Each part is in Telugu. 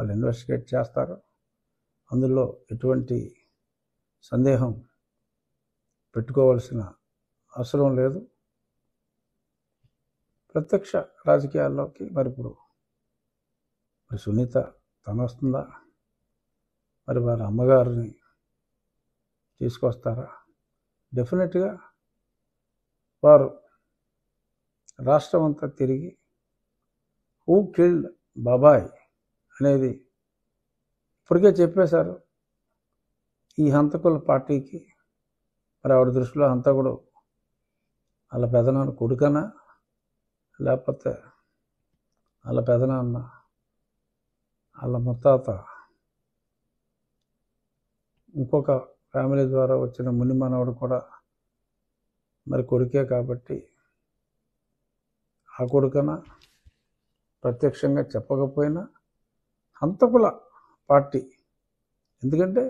వాళ్ళు ఇన్వెస్టిగేట్ చేస్తారు. అందులో ఎటువంటి సందేహం పెట్టుకోవాల్సిన అవసరం లేదు. ప్రత్యక్ష రాజకీయాల్లోకి మరి ఇప్పుడు మరి సునీత తన వస్తుందా మరి వారి అమ్మగారిని తీసుకొస్తారా? డెఫినెట్గా వారు రాష్ట్రం అంతా తిరిగి హూ కిల్డ్ బాబాయ్ అనేది ఇప్పటికే చెప్పేశారు. ఈ హంతకుల పార్టీకి మరి ఆవిడ దృష్టిలో హంతకుడు వాళ్ళ పెదనాన్న కొడుకనా? లేకపోతే వాళ్ళ పెదనాన్న వాళ్ళ ముత్తాత? ఇంకొక ఫ్యామిలీ ద్వారా వచ్చిన ముని మనవడు కూడా మరి కొడుకే కాబట్టి ఆ కొడుకన? ప్రత్యక్షంగా చెప్పకపోయినా హంతకుల పార్టీ. ఎందుకంటే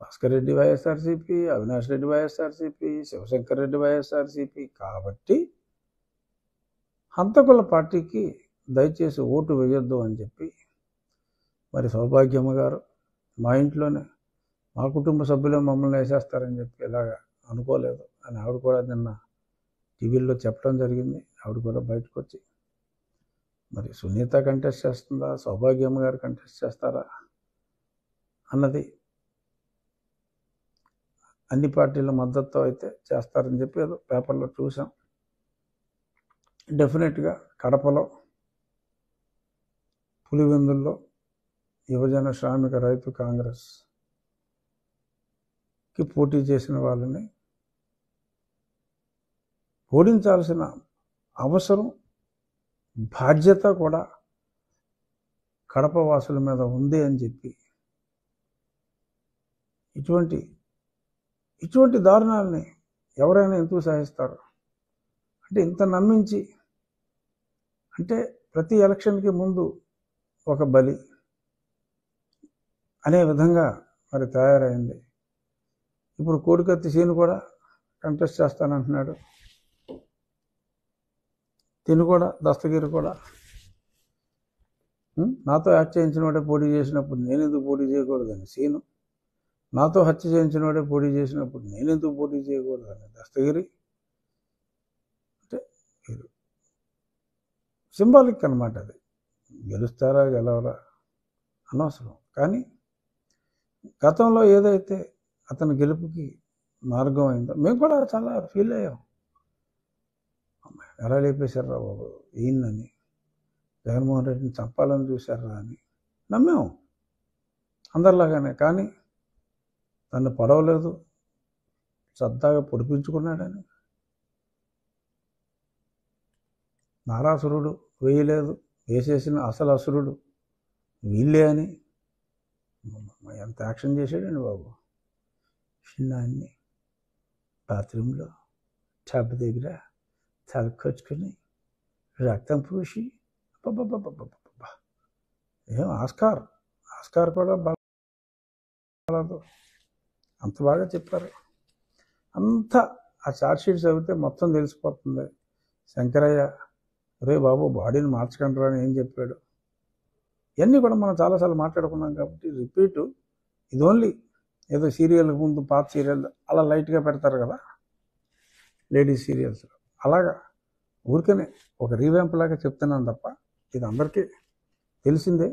భాస్కర్ రెడ్డి వైఎస్ఆర్సీపీ అవినాష్ రెడ్డి వైఎస్ఆర్సీపీ శివశంకర్ రెడ్డి వైఎస్ఆర్సీపీ. కాబట్టి హంతకుల పార్టీకి దయచేసి ఓటు వేయొద్దు అని చెప్పి మరి సౌభాగ్యమ్మ గారు మా ఇంట్లోనే మా కుటుంబ సభ్యులే మమ్మల్ని వేసేస్తారని చెప్పి ఇలాగా అనుకోలేదు. అని ఆవిడ కూడా నిన్న టీవీల్లో చెప్పడం జరిగింది. ఆవిడ కూడా బయటకు వచ్చి మరి సునీత కంటెస్ట్ చేస్తుందా? సౌభాగ్యం గారు కంటెస్ట్ చేస్తారా? అన్నది అన్ని పార్టీల మద్దతు అయితే చేస్తారని చెప్పి ఏదో పేపర్లో చూసాం డెఫినెట్గా కడపలో పులివెందుల్లో యువజన శ్రామిక రైతు కాంగ్రెస్కి పోటీ చేసిన వాళ్ళని ఓడించాల్సిన అవసరం బాధ్యత కూడా కడప వాసుల మీద ఉంది అని చెప్పి ఇటువంటి ఇటువంటి దారుణాలని ఎవరైనా ఎందుకు సహిస్తారు? అంటే ఇంత నమ్మించి అంటే ప్రతి ఎలక్షన్కి ముందు ఒక బలి అనే విధంగా మరి తయారైంది. ఇప్పుడు కోడికత్తి సీను కూడా కంటెస్ట్ చేస్తానంటున్నాడు. తిను కూడా దస్తగిరి కూడా. నాతో హత్య చేయించిన వాడే పోటీ చేసినప్పుడు నేను ఎందుకు పోటీ చేయకూడదని? సీను నాతో హత్య చేయించిన వాడే పోటీ చేసినప్పుడు నేను ఎందుకు పోటీ చేయకూడదని? దస్తగిరి అంటే మీరు సింబాలిక్ అనమాట అది. గెలుస్తారా గెలవరా? అనవసరం. కానీ గతంలో ఏదైతే అతని గెలుపుకి మార్గం అయిందో మేము కూడా చాలా ఫీల్ అయ్యాం. ఎలా లేపేశారా బాబు? ఈయనని. జగన్మోహన్ రెడ్డిని చంపాలని చూశారా అని. నమ్మాం. అందరిలాగానే. కానీ తను పడవలేదు. సరదాగా పొడిపించుకున్నాడని. నారాసురుడు వేయలేదు. వేసేసిన అసలు అసురుడు వీళ్ళే అని. ఎంత యాక్షన్ చేశాడండి బాబు? చిన్నాన్ని బాత్రూంలో టబ్ దగ్గర తలకొచ్చుకొని రక్తం పూసి ఏం ఆస్కార్ ఆస్కార్ కూడా బాగా అంత బాగా చెప్పారు. అంత ఆ చార్జ్షీట్ చదివితే మొత్తం తెలిసిపోతుంది. శంకరయ్య రే బాబు బాడీని మార్చకండి అని ఏం చెప్పాడు. ఇవన్నీ కూడా మనం చాలాసార్లు మాట్లాడుకున్నాం కాబట్టి రిపీట్ ఇది ఓన్లీ ఏదో సీరియల్ ముందు పాత సీరియల్ అలా లైట్గా పెడతారు కదా. లేడీస్ సీరియల్స్లో అలాగా. ఊరికనే ఒక రీవ్యాంప్ లాగా చెప్తున్నాను తప్ప ఇది అందరికీ తెలిసిందే.